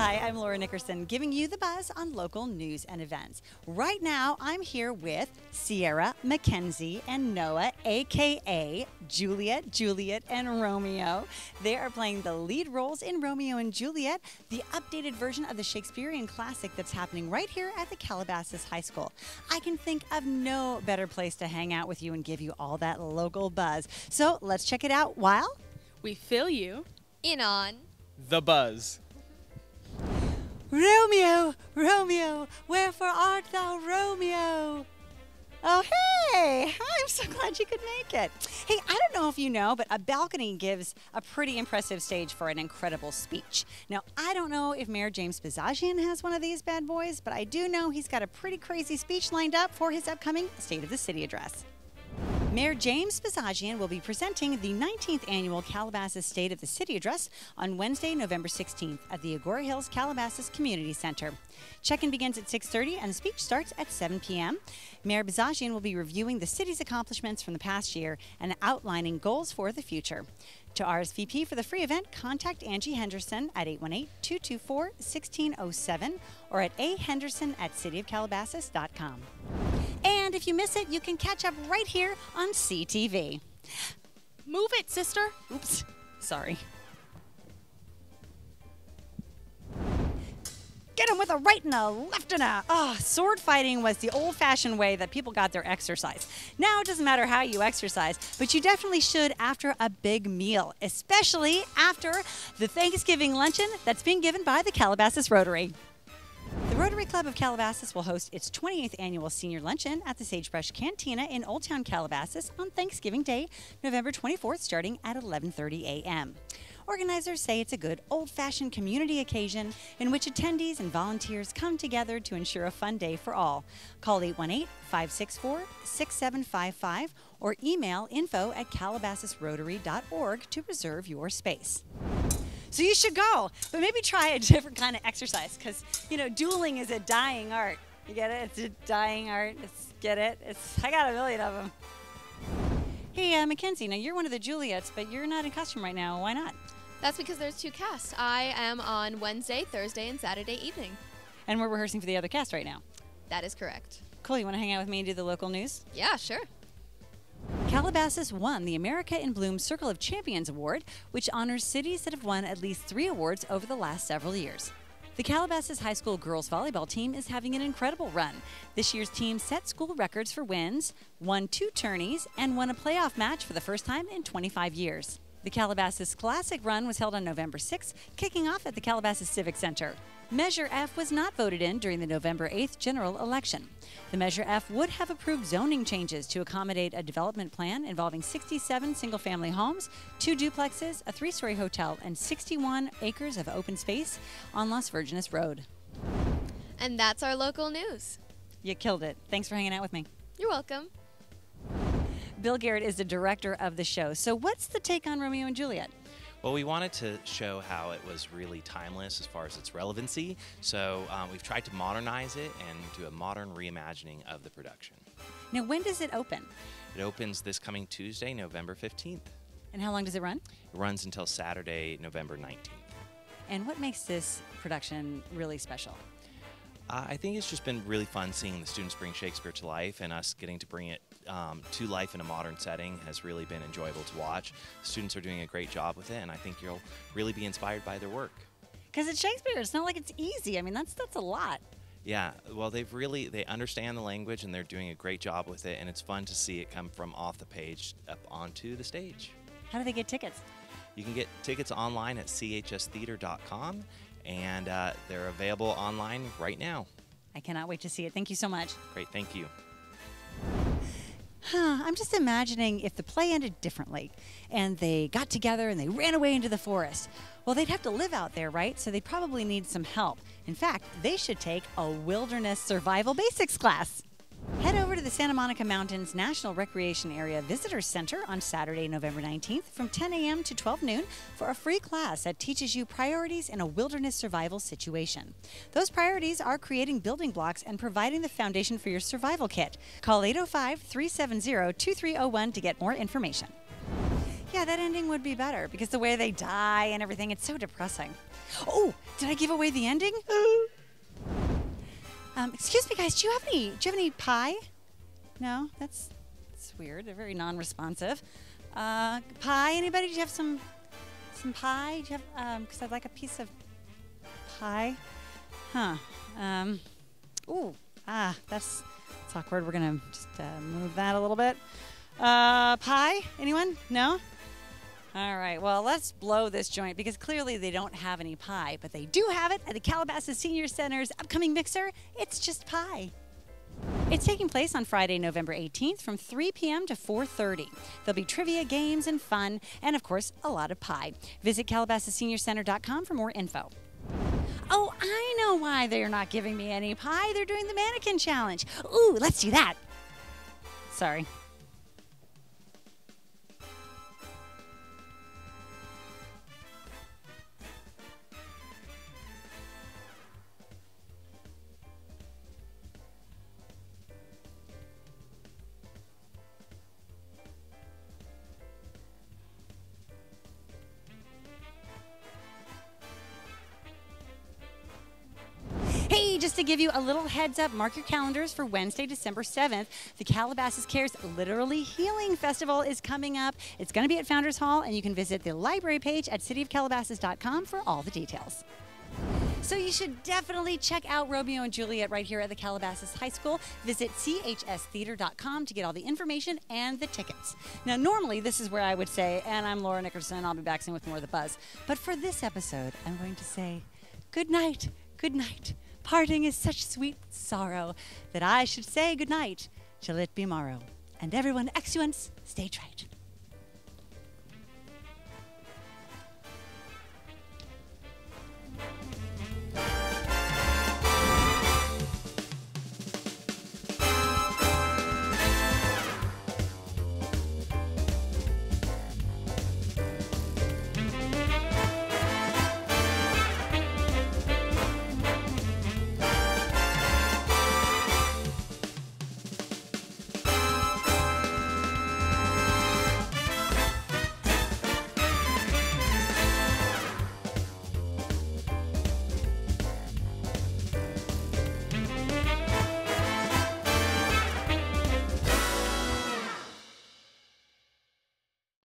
Hi, I'm Laura Nickerson, giving you the buzz on local news and events. Right now, I'm here with Sierra, Mackenzie, and Noah, aka Juliet, Juliet, and Romeo. They are playing the lead roles in Romeo and Juliet, the updated version of the Shakespearean classic that's happening right here at the Calabasas High School. I can think of no better place to hang out with you and give you all that local buzz. So let's check it out while we fill you in on the buzz. Romeo, Romeo, wherefore art thou, Romeo? Oh, hey! I'm so glad you could make it. Hey, I don't know if you know, but a balcony gives a pretty impressive stage for an incredible speech. Now, I don't know if Mayor James Bozajian has one of these bad boys, but I do know he's got a pretty crazy speech lined up for his upcoming State of the City address. Mayor James Bozajian will be presenting the 19th annual Calabasas State of the City Address on Wednesday, November 16th at the Agoura Hills Calabasas Community Center. Check-in begins at 6:30 and the speech starts at 7 p.m. Mayor Bozajian will be reviewing the city's accomplishments from the past year and outlining goals for the future. To RSVP for the free event, contact Angie Henderson at 818-224-1607 or at ahenderson at cityofcalabasas.com. And if you miss it, you can catch up right here on CTV. Move it, sister. Oops, sorry. Get him with a right and a left and a. Oh, sword fighting was the old fashioned way that people got their exercise. Now it doesn't matter how you exercise, but you definitely should after a big meal, especially after the Thanksgiving luncheon that's being given by the Calabasas Rotary. The Rotary Club of Calabasas will host its 28th annual senior luncheon at the Sagebrush Cantina in Old Town Calabasas on Thanksgiving Day, November 24th, starting at 11:30 a.m. Organizers say it's a good old-fashioned community occasion in which attendees and volunteers come together to ensure a fun day for all. Call 818-564-6755 or email info at calabasasrotary.org to reserve your space. So you should go, but maybe try a different kind of exercise because, you know, dueling is a dying art. You get it? It's a dying art. It's, get it? It's I got a million of them. Hey, uh, Mackenzie, now you're one of the Juliets, but you're not in costume right now. Why not? That's because there's two casts. I am on Wednesday, Thursday, and Saturday evening. And we're rehearsing for the other cast right now. That is correct. Cool. You want to hang out with me and do the local news? Yeah, sure. Calabasas won the America in Bloom Circle of Champions Award, which honors cities that have won at least three awards over the last several years. The Calabasas High School girls volleyball team is having an incredible run. This year's team set school records for wins, won two tourneys, and won a playoff match for the first time in 25 years. The Calabasas Classic Run was held on November 6, kicking off at the Calabasas Civic Center. Measure F was not voted in during the November 8th general election. The Measure F would have approved zoning changes to accommodate a development plan involving 67 single family homes, two duplexes, a three story hotel, and 61 acres of open space on Las Virgenes Road. And that's our local news. You killed it. Thanks for hanging out with me. You're welcome. Bill Garrett is the director of the show. So, what's the take on Romeo and Juliet? Well, we wanted to show how it was really timeless as far as its relevancy. So um, we've tried to modernize it and do a modern reimagining of the production. Now, when does it open? It opens this coming Tuesday, November 15th. And how long does it run? It runs until Saturday, November 19th. And what makes this production really special? Uh, I think it's just been really fun seeing the students bring Shakespeare to life and us getting to bring it um, to life in a modern setting has really been enjoyable to watch. Students are doing a great job with it, and I think you'll really be inspired by their work. Because it's Shakespeare, it's not like it's easy. I mean, that's that's a lot. Yeah, well, they've really they understand the language and they're doing a great job with it, and it's fun to see it come from off the page up onto the stage. How do they get tickets? You can get tickets online at chstheater.com and uh, they're available online right now. I cannot wait to see it. Thank you so much. Great, thank you. Huh, I'm just imagining if the play ended differently and they got together and they ran away into the forest. Well, they'd have to live out there, right? So they probably need some help. In fact, they should take a wilderness survival basics class. Head over to the Santa Monica Mountains National Recreation Area Visitor Center on Saturday, November 19th from 10 a.m. to 12 noon for a free class that teaches you priorities in a wilderness survival situation. Those priorities are creating building blocks and providing the foundation for your survival kit. Call 805 370 2301 to get more information. Yeah, that ending would be better because the way they die and everything, it's so depressing. Oh, did I give away the ending? um, excuse me, guys. Do you have any? Do you have any pie? No, that's that's weird. They're very non-responsive. Uh, pie? Anybody? Do you have some some pie? Do you have? Um, because I'd like a piece of pie. Huh. Um. Ooh. Ah, that's that's awkward. We're gonna just uh, move that a little bit. Uh, pie? Anyone? No? All right, well, let's blow this joint because clearly they don't have any pie, but they do have it at the Calabasas Senior Center's upcoming mixer. It's just pie. It's taking place on Friday, November 18th from 3 p.m. to 4:30. There'll be trivia, games, and fun, and of course, a lot of pie. Visit calabasaseniorcenter.com for more info. Oh, I know why they're not giving me any pie. They're doing the mannequin challenge. Ooh, let's do that. Sorry. Just to give you a little heads up, mark your calendars for Wednesday, December 7th. The Calabasas Cares Literally Healing Festival is coming up. It's going to be at Founders Hall, and you can visit the library page at cityofcalabasas.com for all the details. So you should definitely check out Romeo and Juliet right here at the Calabasas High School. Visit chstheater.com to get all the information and the tickets. Now, normally this is where I would say, and I'm Laura Nickerson, I'll be back soon with more of the buzz. But for this episode, I'm going to say, good night, good night. Parting is such sweet sorrow that I should say good night till it be morrow. And everyone, exuents, stay trite.